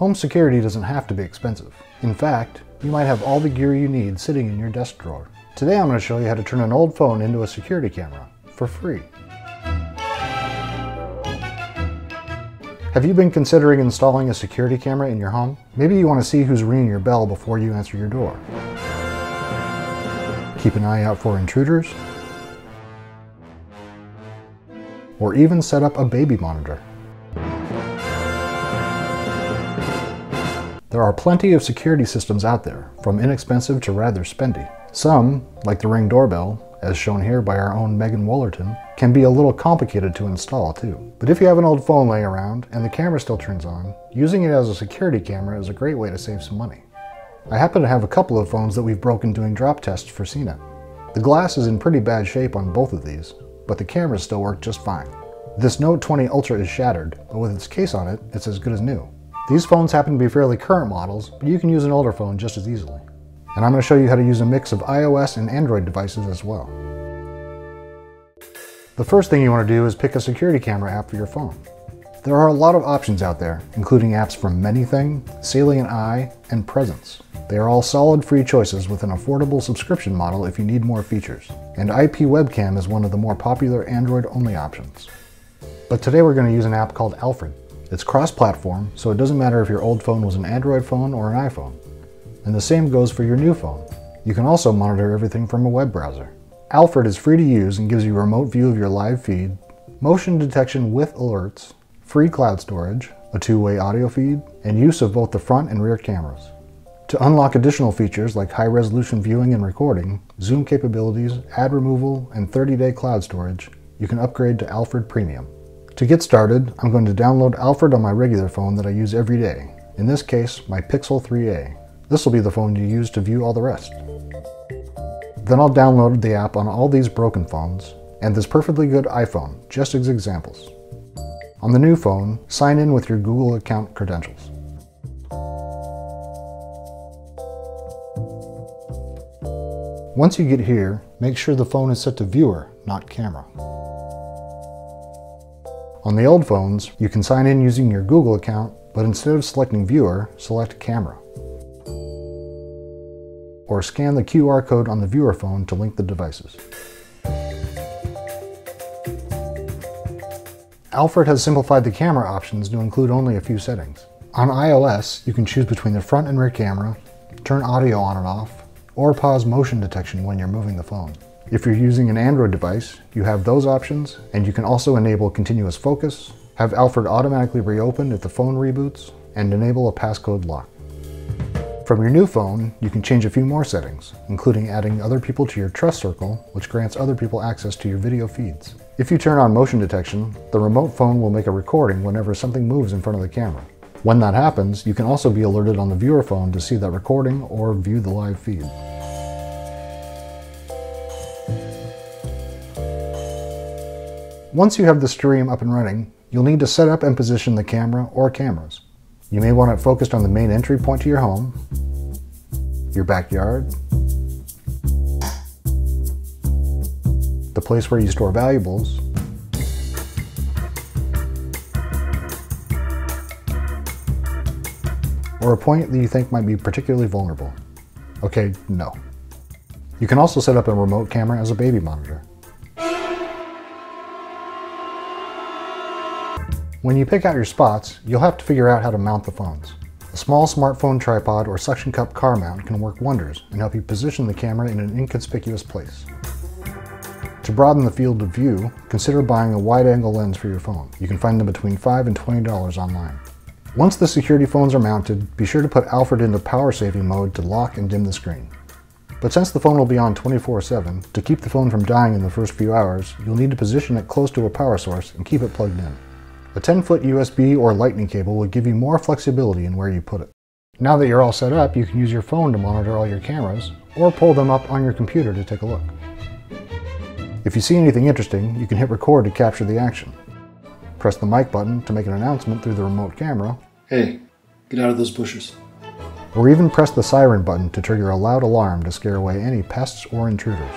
Home security doesn't have to be expensive. In fact, you might have all the gear you need sitting in your desk drawer. Today I'm going to show you how to turn an old phone into a security camera for free. Have you been considering installing a security camera in your home? Maybe you want to see who's ringing your bell before you answer your door. Keep an eye out for intruders. Or even set up a baby monitor. There are plenty of security systems out there, from inexpensive to rather spendy. Some, like the Ring doorbell, as shown here by our own Megan Wollerton, can be a little complicated to install too. But if you have an old phone laying around and the camera still turns on, using it as a security camera is a great way to save some money. I happen to have a couple of phones that we've broken doing drop tests for CNET. The glass is in pretty bad shape on both of these, but the cameras still work just fine. This Note 20 Ultra is shattered, but with its case on it, it's as good as new. These phones happen to be fairly current models, but you can use an older phone just as easily. And I'm going to show you how to use a mix of iOS and Android devices as well. The first thing you want to do is pick a security camera app for your phone. There are a lot of options out there, including apps from Manything, Salient Eye, and Presence. They are all solid free choices with an affordable subscription model if you need more features. And IP Webcam is one of the more popular Android-only options. But today we're going to use an app called Alfred. It's cross-platform, so it doesn't matter if your old phone was an Android phone or an iPhone. And the same goes for your new phone. You can also monitor everything from a web browser. Alfred is free to use and gives you a remote view of your live feed, motion detection with alerts, free cloud storage, a two-way audio feed, and use of both the front and rear cameras. To unlock additional features like high-resolution viewing and recording, zoom capabilities, ad removal, and 30-day cloud storage, you can upgrade to Alfred Premium. To get started, I'm going to download Alfred on my regular phone that I use every day, in this case, my Pixel 3a. This will be the phone you use to view all the rest. Then I'll download the app on all these broken phones, and this perfectly good iPhone, just as examples. On the new phone, sign in with your Google account credentials. Once you get here, make sure the phone is set to viewer, not camera. On the old phones, you can sign in using your Google account, but instead of selecting Viewer, select Camera. Or scan the QR code on the viewer phone to link the devices. Alfred has simplified the camera options to include only a few settings. On iOS, you can choose between the front and rear camera, turn audio on and off, or pause motion detection when you're moving the phone. If you're using an Android device, you have those options, and you can also enable continuous focus, have Alfred automatically reopen if the phone reboots, and enable a passcode lock. From your new phone, you can change a few more settings, including adding other people to your trust circle, which grants other people access to your video feeds. If you turn on motion detection, the remote phone will make a recording whenever something moves in front of the camera. When that happens, you can also be alerted on the viewer phone to see that recording or view the live feed. Once you have the stream up and running, you'll need to set up and position the camera or cameras. You may want it focused on the main entry point to your home, your backyard, the place where you store valuables, or a point that you think might be particularly vulnerable. Okay, no. You can also set up a remote camera as a baby monitor. When you pick out your spots, you'll have to figure out how to mount the phones. A small smartphone tripod or suction cup car mount can work wonders and help you position the camera in an inconspicuous place. To broaden the field of view, consider buying a wide-angle lens for your phone. You can find them between 5 and $20 online. Once the security phones are mounted, be sure to put Alfred into power saving mode to lock and dim the screen. But since the phone will be on 24-7, to keep the phone from dying in the first few hours, you'll need to position it close to a power source and keep it plugged in. A 10-foot USB or lightning cable will give you more flexibility in where you put it. Now that you're all set up, you can use your phone to monitor all your cameras, or pull them up on your computer to take a look. If you see anything interesting, you can hit record to capture the action. Press the mic button to make an announcement through the remote camera. Hey, get out of those bushes. Or even press the siren button to trigger a loud alarm to scare away any pests or intruders.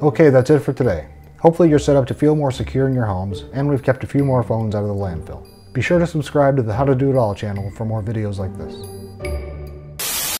Okay, that's it for today. Hopefully you're set up to feel more secure in your homes, and we've kept a few more phones out of the landfill. Be sure to subscribe to the How to Do It All channel for more videos like this.